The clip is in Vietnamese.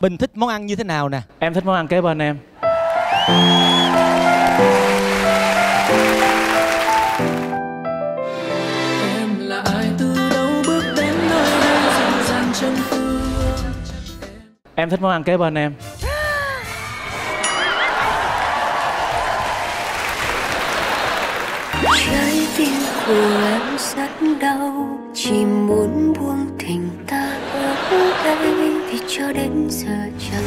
bình thích món ăn như thế nào nè? Em thích món ăn kế bên em. Em là ai từ đâu bước đến nơi đây? Dịu dàng chân phương Em thích món ăn kế bên em. Trái tim của em rất đau chỉ muốn buông tình ta ở đây thì cho đến giờ chờ.